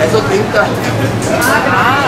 É só 30. Ah,